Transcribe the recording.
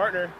Partner.